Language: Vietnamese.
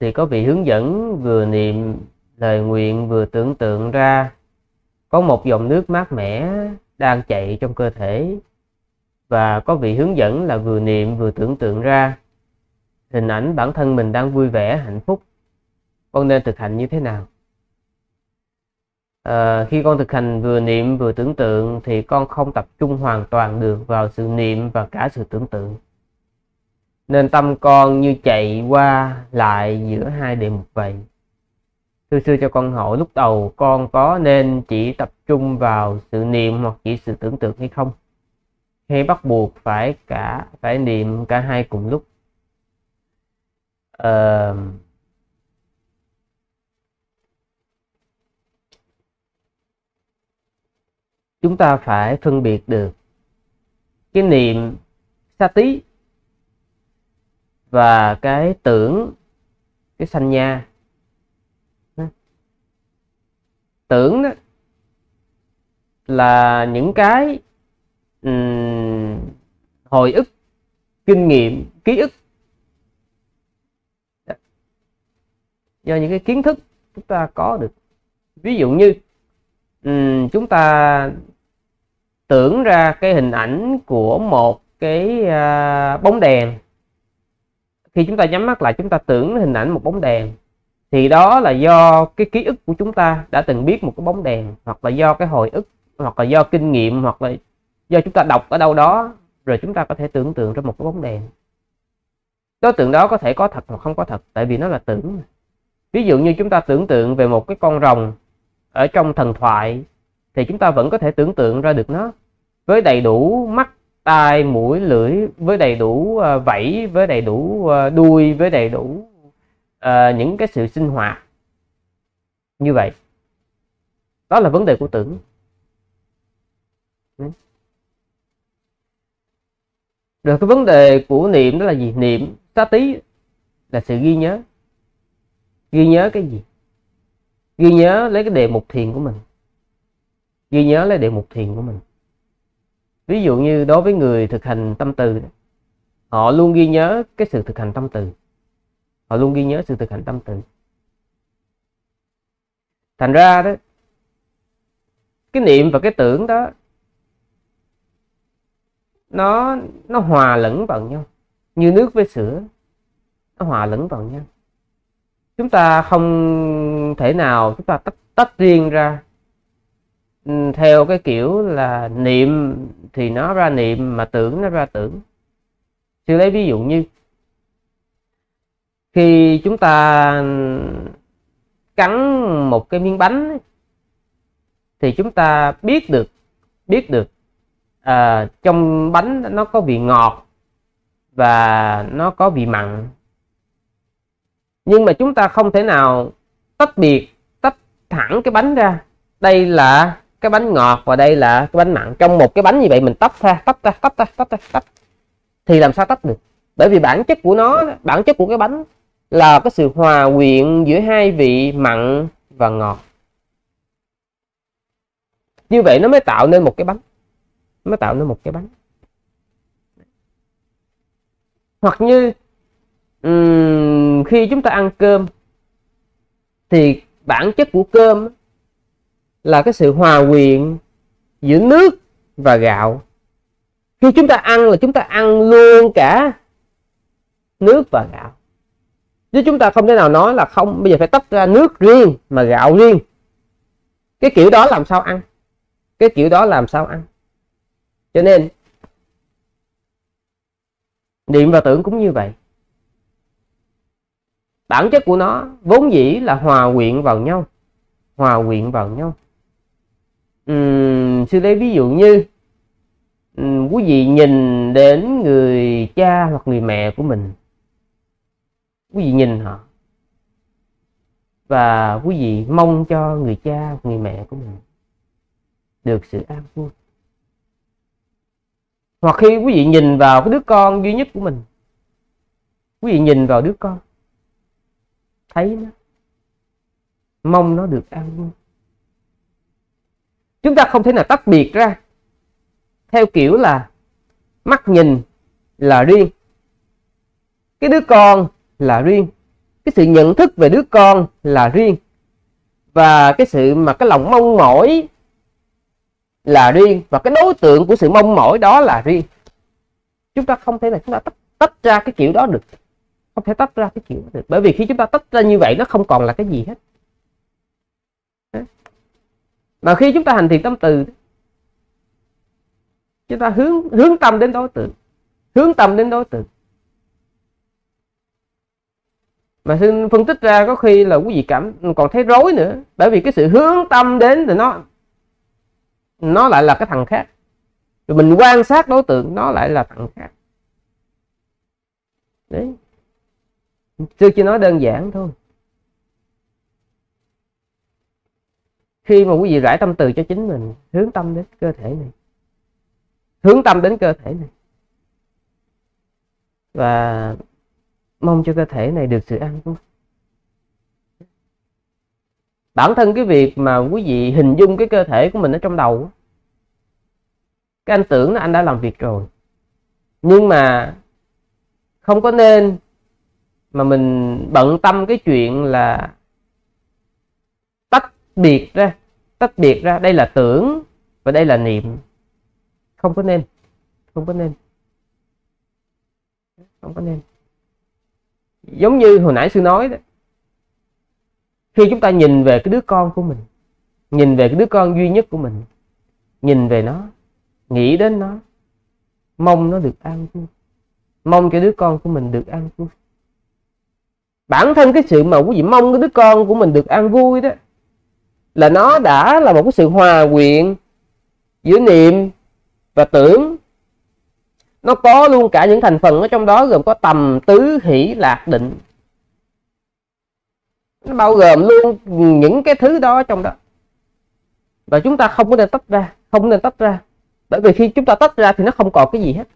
thì có vị hướng dẫn vừa niệm lời nguyện vừa tưởng tượng ra có một dòng nước mát mẻ đang chạy trong cơ thể và có vị hướng dẫn là vừa niệm vừa tưởng tượng ra. Hình ảnh bản thân mình đang vui vẻ hạnh phúc con nên thực hành như thế nào? À, khi con thực hành vừa niệm vừa tưởng tượng thì con không tập trung hoàn toàn được vào sự niệm và cả sự tưởng tượng nên tâm con như chạy qua lại giữa hai đề mục vậy Thưa sư cho con hỏi lúc đầu con có nên chỉ tập trung vào sự niệm hoặc chỉ sự tưởng tượng hay không? Hay bắt buộc phải cả phải niệm cả hai cùng lúc? Uh, chúng ta phải phân biệt được cái niệm sa tí và cái tưởng cái sanh nha. Tưởng đó là những cái um, hồi ức kinh nghiệm ký ức. Do những cái kiến thức chúng ta có được. Ví dụ như um, chúng ta tưởng ra cái hình ảnh của một cái uh, bóng đèn khi chúng ta nhắm mắt lại, chúng ta tưởng hình ảnh một bóng đèn, thì đó là do cái ký ức của chúng ta đã từng biết một cái bóng đèn, hoặc là do cái hồi ức, hoặc là do kinh nghiệm, hoặc là do chúng ta đọc ở đâu đó, rồi chúng ta có thể tưởng tượng ra một cái bóng đèn. Đối tượng đó có thể có thật hoặc không có thật, tại vì nó là tưởng. Ví dụ như chúng ta tưởng tượng về một cái con rồng ở trong thần thoại, thì chúng ta vẫn có thể tưởng tượng ra được nó. Với đầy đủ mắt tai mũi lưỡi với đầy đủ ờ, uh, vảy với đầy đủ uh, đuôi với đầy đủ uh, những cái sự sinh hoạt. Như vậy. Đó là vấn đề của tưởng. Ừ. Rồi cái vấn đề của niệm đó là gì? Niệm xá tí là sự ghi nhớ. Ghi nhớ cái gì? Ghi nhớ lấy cái đề mục thiền của mình. Ghi nhớ lấy đề mục thiền của mình ví dụ như đối với người thực hành tâm từ, họ luôn ghi nhớ cái sự thực hành tâm từ. Họ luôn ghi nhớ sự thực hành tâm từ. Thành ra đó, cái niệm và cái tưởng đó, nó nó hòa lẫn vào nhau. Như nước với sữa, nó hòa lẫn vào nhau. Chúng ta không thể nào chúng ta tách tách riêng ra Ừ, theo cái kiểu là niệm thì nó ra niệm mà tưởng nó ra tưởng. Sư lấy ví dụ như khi chúng ta cắn một cái miếng bánh thì chúng ta biết được biết được à, trong bánh nó có vị ngọt và nó có vị mặn. Nhưng mà chúng ta không thể nào tách biệt tách thẳng cái bánh ra. Đây là cái bánh ngọt và đây là cái bánh mặn. Trong một cái bánh như vậy mình tách ra tách ra tách ra tách ra tách thì làm sao tách được? Bởi vì bản chất của nó bản chất của cái bánh là cái sự hòa quyện giữa hai vị mặn và ngọt. Như vậy nó mới tạo nên một cái bánh. Mới tạo nên một cái bánh. Hoặc như um, khi chúng ta ăn cơm thì bản chất của cơm là cái sự hòa quyện giữa nước và gạo. Khi chúng ta ăn là chúng ta ăn luôn cả nước và gạo. Chứ chúng ta không thể nào nói là không, bây giờ phải tách ra nước riêng mà gạo riêng. Cái kiểu đó làm sao ăn? Cái kiểu đó làm sao ăn? Cho nên, niệm và tưởng cũng như vậy. Bản chất của nó vốn dĩ là hòa quyện vào nhau. Hòa quyện vào nhau uhm, sư lấy ví dụ như uhm, quý vị nhìn đến người cha hoặc người mẹ của mình. Quý vị nhìn họ. Và quý vị mong cho người cha người mẹ của mình được sự an vui. Hoặc khi quý vị nhìn vào cái đứa con duy nhất của mình quý vị nhìn vào đứa con thấy nó mong nó được an vui chúng ta không thể nào tách biệt ra. Theo kiểu là mắt nhìn là riêng cái đứa con là riêng cái sự nhận thức về đứa con là riêng và cái sự mà cái lòng mong mỏi là riêng và cái đối tượng của sự mong mỏi đó là riêng. Chúng ta không thể là chúng ta tách, tách ra cái kiểu đó được. Không thể tách ra cái kiểu đó được. Bởi vì khi chúng ta tách ra như vậy nó không còn là cái gì hết mà khi chúng ta hành thiện tâm từ, chúng ta hướng hướng tâm đến đối tượng. Hướng tâm đến đối tượng. Mà xin phân tích ra có khi là quý vị cảm, còn thấy rối nữa. Bởi vì cái sự hướng tâm đến thì nó nó lại là cái thằng khác. Rồi mình quan sát đối tượng, nó lại là thằng khác. Đấy. Chưa chỉ nói đơn giản thôi. Khi mà quý vị rải tâm từ cho chính mình, hướng tâm đến cơ thể này. Hướng tâm đến cơ thể này. Và mong cho cơ thể này được sự an vui. Bản thân cái việc mà quý vị hình dung cái cơ thể của mình ở trong đầu cái anh tưởng là anh đã làm việc rồi. Nhưng mà không có nên mà mình bận tâm cái chuyện là tách biệt ra tách biệt ra. Đây là tưởng và đây là niệm. Không có nên. Không có nên. Không có nên. Giống như hồi nãy sư nói đó. Khi chúng ta nhìn về cái đứa con của mình, nhìn về cái đứa con duy nhất của mình, nhìn về nó, nghĩ đến nó, mong nó được an vui, mong cho đứa con của mình được an vui. Bản thân cái sự mà quý vị mong cái đứa con của mình được an vui đó là nó đã là một cái sự hòa quyện giữa niệm và tưởng. Nó có luôn cả những thành phần ở trong đó, gồm có tầm, tứ, hỷ, lạc, định. Nó bao gồm luôn những cái thứ đó trong đó. Và chúng ta không có nên tách ra, không nên tách ra. Bởi vì khi chúng ta tách ra thì nó không còn cái gì hết.